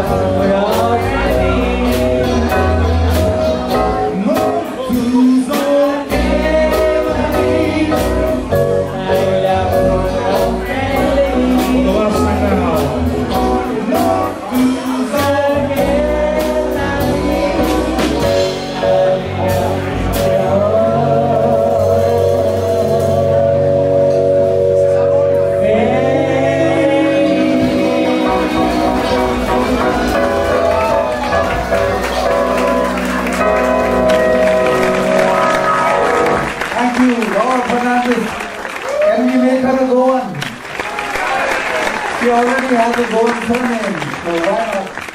Thank Lord Fernandez. Can we make her a Goan? She already has a Goan surname, so why not?